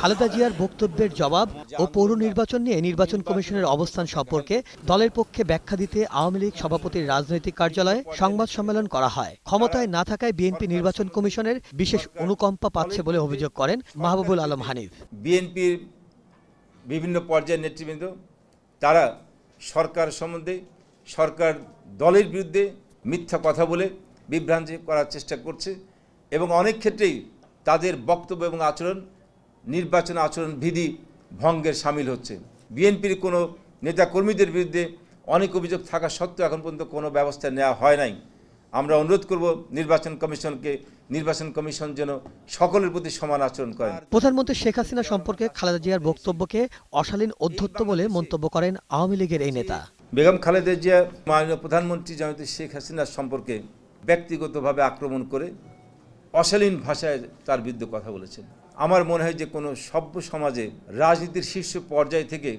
খালেদা জিয়ার বক্তব্যের জবাব ও পৌর নির্বাচন নিয়ে নির্বাচন কমিশনের অবস্থান সম্পর্কে দলের পক্ষে ব্যাখ্যা দিতে আওয়ামী লীগ সভাপতির রাজনৈতিক কার্যালয়ে সংবাদ সম্মেলন করা হয়। ক্ষমতায় না থাকায় বিএনপি নির্বাচন কমিশনের বিশেষ অনুকম্পা পাচ্ছে বলে অভিযোগ করেন মাহবুবুল আলম হানিফ। বিএনপির বিভিন্ন পর্যায়ের নেতৃবৃন্দ, তারা সরকার সম্বন্ধে, সরকার দলের বিরুদ্ধে মিথ্যা কথা বলে বিভ্রান্তি করার চেষ্টা করছে এবং অনেক ক্ষেত্রেই তাদের বক্তব্য এবং আচরণ নির্বাচন আচরণ বিধি ভঙ্গের সামিল হচ্ছে। বিএনপির কোনো নেতাকর্মীদের বিরুদ্ধে অনেক অভিযোগ থাকা সত্ত্বেও এখন পর্যন্ত কোনো ব্যবস্থা নেওয়া হয় নাই। আমরা অনুরোধ করব নির্বাচন কমিশনকে নির্বাচন কমিশন যেন সকলের প্রতি সমান আচরণ করেন। প্রধানমন্ত্রী শেখ হাসিনা সম্পর্কে খালেদা জিয়ার বক্তব্যকে অশালীন অধ্যত্ব বলে মন্তব্য করেন আওয়ামী লীগের এই নেতা। বেগম খালেদা জিয়া মাননীয় প্রধানমন্ত্রী জনতা শেখ হাসিনার সম্পর্কে ব্যক্তিগতভাবে আক্রমণ করে অশালীন ভাষায় তার বিরুদ্ধে কথা বলেছেন। আমার মনে হয় যে কোনো সভ্য সমাজে রাজনীতির শীর্ষ পর্যায় থেকে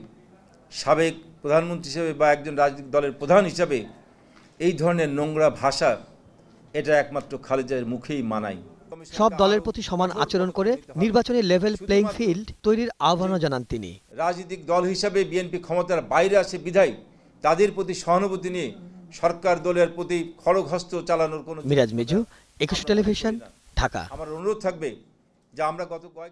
সাবেক প্রধানমন্ত্রী হিসেবে বা একজন রাজনৈতিক দলের প্রধান হিসাবে এই ধরনের নোংরা ভাষা এটা একমাত্র খালেদার মুখেই মানায়। সব দলের প্রতি সমান আচরণ করে নির্বাচনী লেভেল প্লেইং ফিল্ড তৈরির আহ্বানও জানান তিনি। রাজনৈতিক দল হিসাবে বিএনপি ক্ষমতার বাইরে আছে বিধায় তাদের প্রতি সহানুভূতি নিয়ে সরকার দলের প্রতি খড়গহস্ত চালানোর কোনো মিরাজ মিজু একুশে টেলিভিশন ঢাকা আমার অনুরোধ থাকবে যে আমরা গত কয়েক